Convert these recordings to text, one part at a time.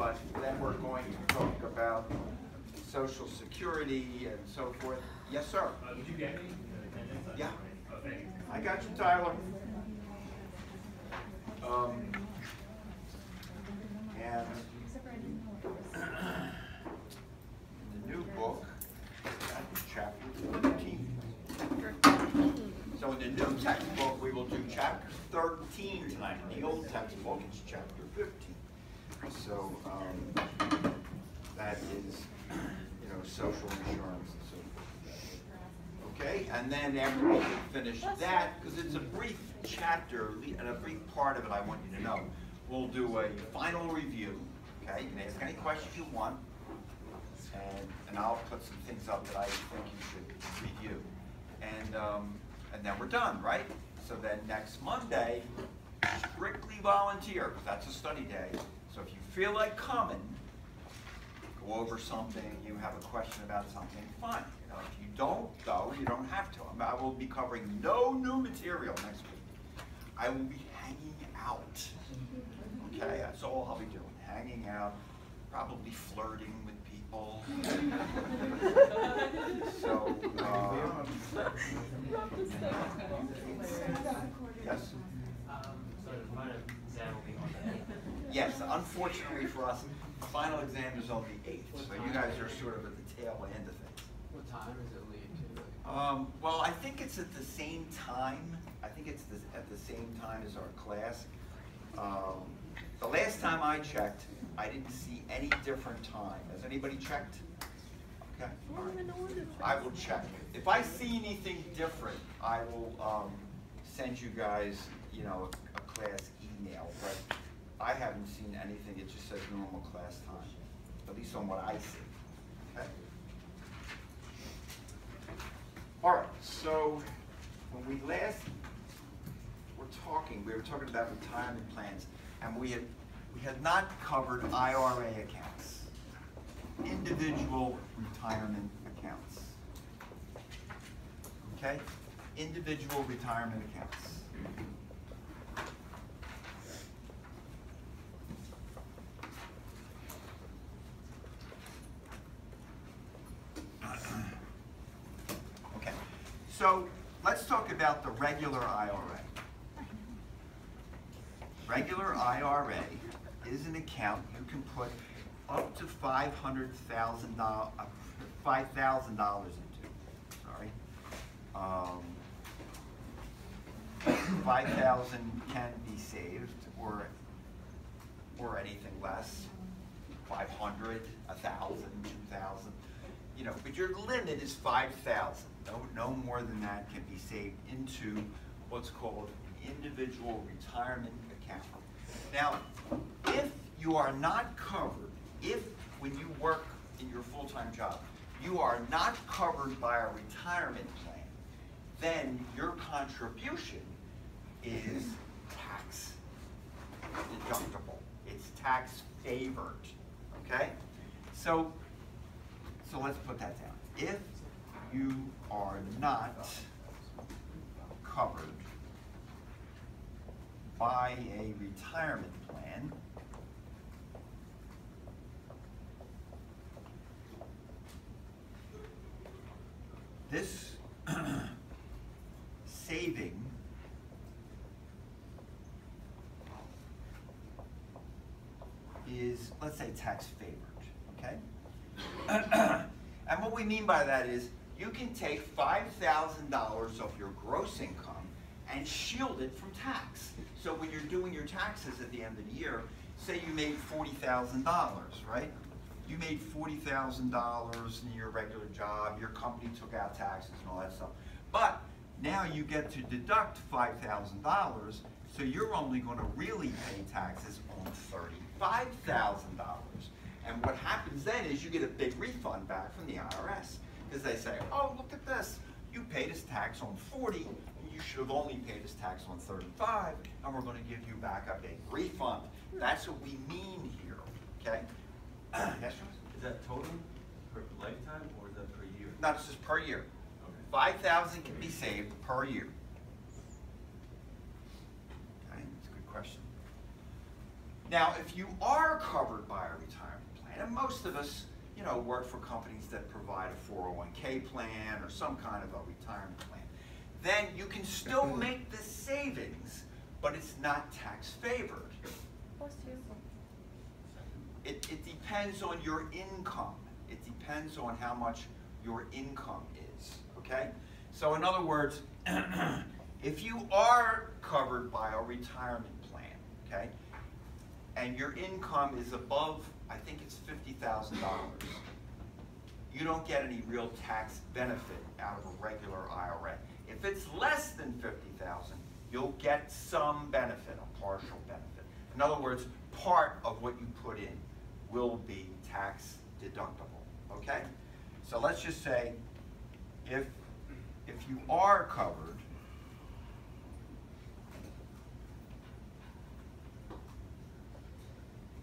but then we're going to talk about social security and so forth. Yes, sir. Uh, did you get me? Yeah. Oh. I got you, Tyler. Um, and in the new book, that's chapter 13. So in the new textbook, we will do chapter 13 tonight. In the old textbook, it's chapter 15. So um, that is, you know, social insurance and so forth. Okay, and then after we finish that, because it's a brief chapter and a brief part of it I want you to know, we'll do a final review. Okay, you can ask any questions you want, and, and I'll put some things up that I think you should review. And, um, and then we're done, right? So then next Monday, strictly volunteer, because that's a study day. So if you feel like coming, go over something, you have a question about something, fine. You know, if you don't, though, you don't have to. I'm- will be covering no new material next week. I will be hanging out. Okay, that's all I'll be doing, hanging out, probably flirting with people. So, um, yes? Um, so the final exam will be on the eighth. Yes, unfortunately for us, the final exam is on the eighth, so you guys are sort of at the tail end of things. What time is it lead to? Um, well, I think it's at the same time, I think it's the, at the same time as our class. Um, the last time I checked, I didn't see any different time. Has anybody checked? Okay. all right. I will check. If I see anything different, I will, um, send you guys, you know, a, a class email, but I haven't seen anything, it just says normal class time, at least on what I see. Okay? All right, so when we last were talking, we were talking about retirement plans, and we had, we had not covered IRA accounts, individual retirement accounts. Okay? Individual retirement accounts. Okay, so let's talk about the regular IRA. Regular IRA is an account you can put up to five hundred thousand dollars, five thousand dollars into, sorry. Um, Five thousand can be saved or, or anything less, five hundred, a thousand, two thousand, you know, but your limit is five thousand. No, no more than that can be saved into what's called an individual retirement account. Now, if you are not covered, if when you work in your full-time job, you are not covered by a retirement plan, then your contribution is tax deductible. It's tax favored, okay? So, so let's put that down. If you are not covered by a retirement plan, this saving is, let's say, tax favored, okay? we mean by that is you can take $5,000 of your gross income and shield it from tax. So when you're doing your taxes at the end of the year, say you made $40,000, right? You made $40,000 in your regular job, your company took out taxes and all that stuff. But now you get to deduct $5,000, so you're only going to really pay taxes on $35,000. And what happens then is you get a big refund back from the IRS because they say, oh, look at this. You paid us tax on 40, you should have only paid us tax on 35, and we're going to give you back a big refund. That's what we mean here, okay? yes, Joyce? Is that total per lifetime or is that per year? No, this is per year. Okay. 5,000 can be saved per year. Okay, that's a good question. Now, if you are covered by a retirement plan, and most of us, you know, work for companies that provide a 401k plan or some kind of a retirement plan, then you can still make the savings, but it's not tax favored. It, it depends on your income. It depends on how much your income is, okay? So in other words, if you are covered by a retirement plan, okay, and your income is above, I think it's fifty thousand dollars, you don't get any real tax benefit out of a regular IRA. If it's less than fifty thousand, you'll get some benefit, a partial benefit. In other words, part of what you put in will be tax deductible, okay? So let's just say, if, if you are covered,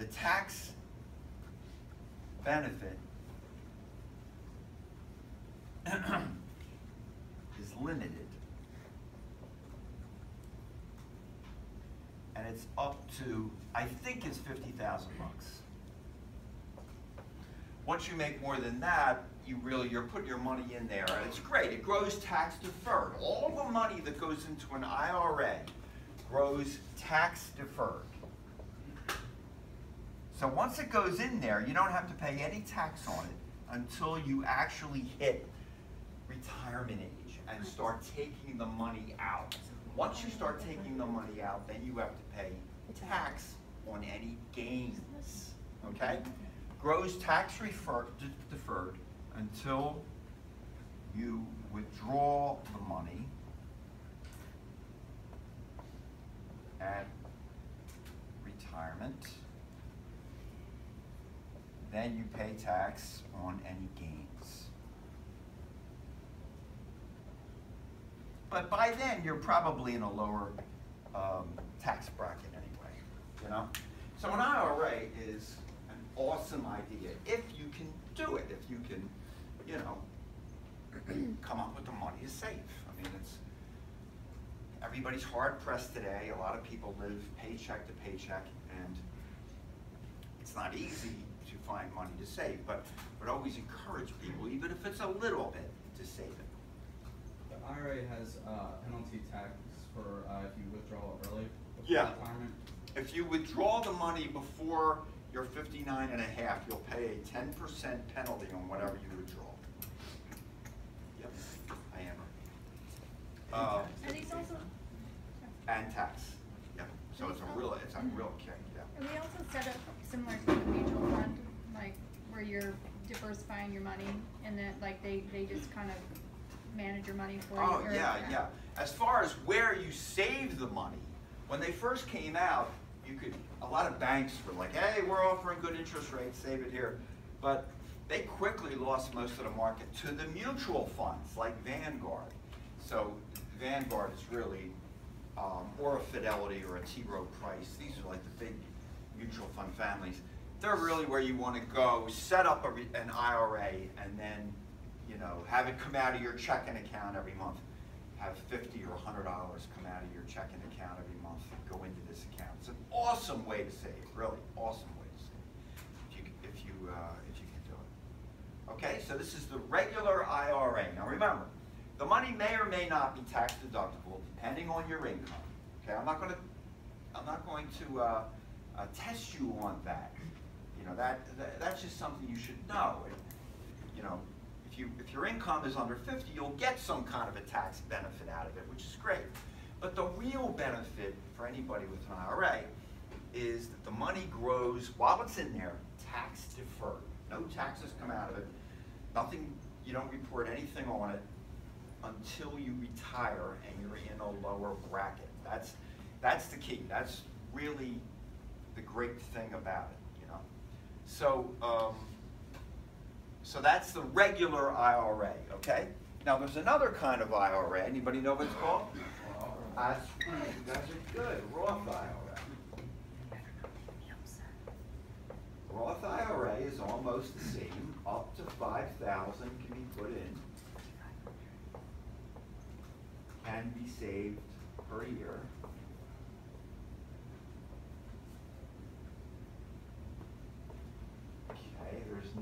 the tax benefit is limited. And it's up to, I think it's fifty thousand bucks. Once you make more than that, you really, you're putting your money in there, and it's great, it grows tax deferred. All the money that goes into an IRA grows tax deferred. So once it goes in there, you don't have to pay any tax on it until you actually hit retirement age and start taking the money out. Once you start taking the money out, then you have to pay tax on any gains, okay? Grows tax refer, de- deferred until you withdraw the money at retirement. Then you pay tax on any gains. But by then, you're probably in a lower um, tax bracket anyway, you know? So an IRA is an awesome idea if you can do it, if you can, you know, come up with the money to save. I mean, it's, everybody's hard pressed today. A lot of people live paycheck to paycheck, and it's not easy to find money to save, but would always encourage people, even if it's a little bit, to save it. The IRA has uh, penalty tax for uh, if you withdraw early before Yeah. retirement. If you withdraw the money before you're 59 and a half, you'll pay a 10% penalty on whatever you withdraw. Yep, I am. Uh, And these also, and tax, yep, so it's a real, it's a real kick, yeah. and we also set up similar to the mutual fund, like where you're diversifying your money and that like they, they just kind of manage your money for you. Oh, yeah, yeah. As far as where you save the money, when they first came out, you could, a lot of banks were like, hey, we're offering good interest rates, save it here. But they quickly lost most of the market to the mutual funds like Vanguard. So Vanguard is really, um, or a Fidelity or a T. Rowe Price. These are like the big mutual fund families. They're really where you want to go, set up a, an IRA and then, you know, have it come out of your checking account every month. Have fifty or hundred dollars come out of your checking account every month, go into this account. It's an awesome way to save, really, awesome way to save, if you, if you, uh, if you can do it. Okay, so this is the regular IRA. Now remember, the money may or may not be tax deductible depending on your income. Okay, I'm not gonna, I'm not going to, uh, uh, test you on that. You know, that, that, that's just something you should know. It- You know, if you, if your income is under fifty, you'll get some kind of a tax benefit out of it, which is great. But the real benefit for anybody with an IRA is that the money grows while it's in there, tax deferred. No taxes come out of it, nothing, you don't report anything on it until you retire and you're in a lower bracket. That's, that's the key, that's really the great thing about it? So, um, so that's the regular IRA, okay? Now, there's another kind of IRA, anybody know what it's called? That's, you guys are good, Roth IRA. Roth IRA is almost the same, up to five thousand can be put in. Can be saved per year.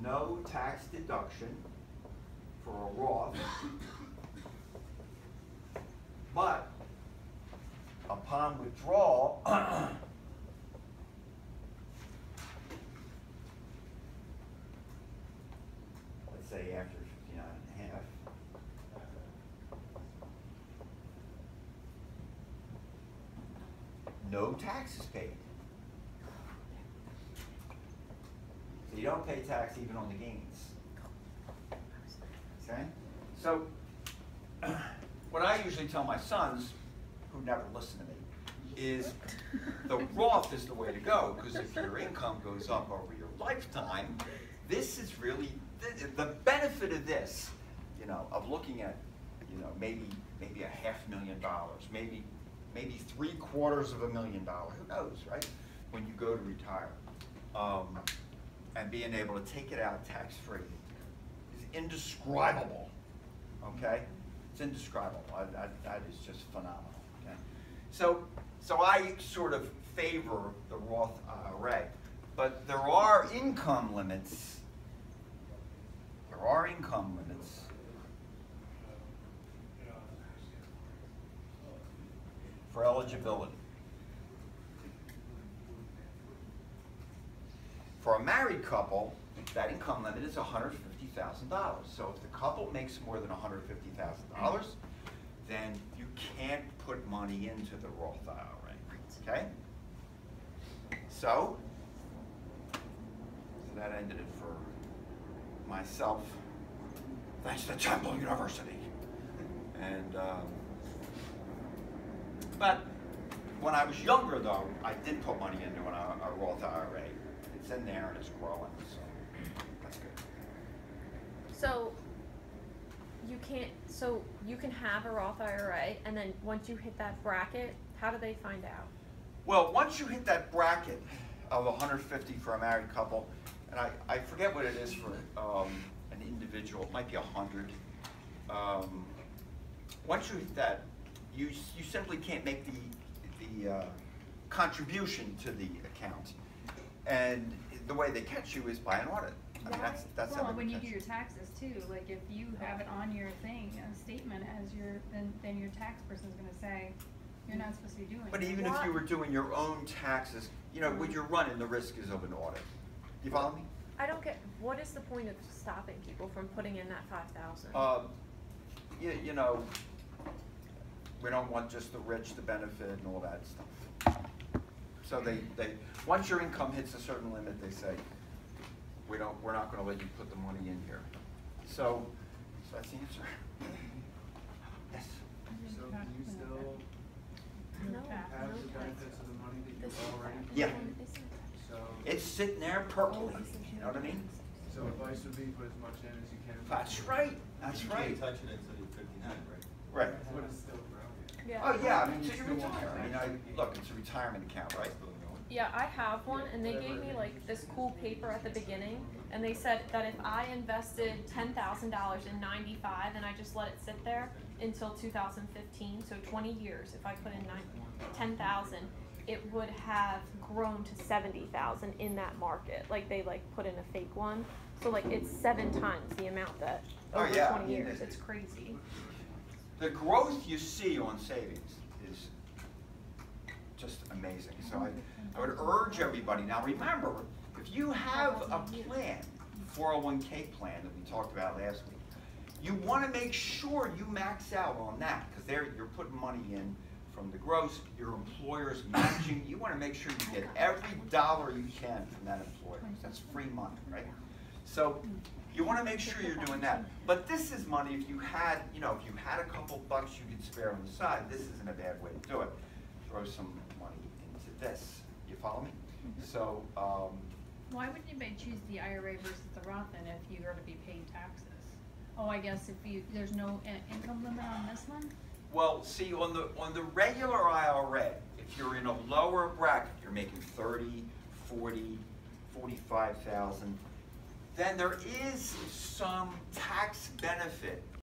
No tax deduction for a Roth. But upon withdrawal, let's say after fifty-nine and a half, no taxes paid. So you don't pay tax even on the gains. Okay? So, what I usually tell my sons, who never listen to me, is the Roth is the way to go, because if your income goes up over your lifetime, this is really, the, benefit of this, you know, of looking at, you know, maybe, maybe a half million dollars, maybe, maybe three quarters of a million dollars, who knows, right? When you go to retire. Um, and being able to take it out tax-free is indescribable, okay? It's indescribable, I, I, that is just phenomenal, okay? So, so I sort of favor the Roth IRA, but there are income limits. There are income limits. For eligibility. For a married couple, that income limit is $150,000. So if the couple makes more than $150,000, then you can't put money into the Roth IRA, okay? So, so that ended it for myself. Thanks to Temple University. And, um, but when I was younger though, I did put money into an, a Roth IRA. It's in there and it's growing, so that's good. So you can't. So you can have a Roth IRA, and then once you hit that bracket, how do they find out? Well, once you hit that bracket of 150 for a married couple, and I, I forget what it is for um, an individual, it might be 100. Um, once you hit that, you, you simply can't make the, the uh, contribution to the account. And the way they catch you is by an audit. I mean, that's, that's how Well, when you do your taxes too, like if you have it on your thing, a statement as your, then, then your tax person's gonna say, you're not supposed to be doing it. But that." even if you were doing your own taxes, you know, what you're running, the risk is of an audit. You follow me? I don't get. What is the point of stopping people from putting in that five thousand? Um, you, you know, we don't want just the rich to benefit and all that stuff. So they, they, once your income hits a certain limit, they say, we don't, we're not gonna let you put the money in here. So, so that's the answer. Yes. So can you still no, have no the tax. benefits of the money that you've is- already? this Yeah. one isn't tax. So, It's sitting there percolating, you know what I mean? so advice would be put as much in as you can. That's right, that's You right. can't touch it until you're fifty-nine, right? Right. But it's still growing. Yeah. Oh, yeah, I mean, so you retire, I mean, I, look, it's a retirement account, right? Yeah, I have one, and they gave me like this cool paper at the beginning, and they said that if I invested ten thousand dollars in ninety-five and I just let it sit there until two thousand fifteen, so twenty years, if I put in nine, ten thousand, it would have grown to seventy thousand in that market. Like they like put in a fake one, so like it's seven times the amount that Oh, over yeah, twenty years. It's crazy. The growth you see on savings is just amazing. So I, I would urge everybody, now remember, if you have a plan, 401k plan that we talked about last week, you want to make sure you max out on that because there you're putting money in from the gross, your employer's matching. You want to make sure you get every dollar you can from that employer. That's free money, right? So you want to make sure you're doing that. But this is money if you had, you know, if you had a couple bucks you could spare on the side, this isn't a bad way to do it. Throw some money into this. You follow me? So, um, Why would anybody choose the IRA versus the Roth then if you're gonna be paying taxes? Oh, I guess if you, there's no income limit on this one? well, see, on the, on the regular IRA, if you're in a lower bracket, you're making 30, 40, 45,000, then there is some tax benefit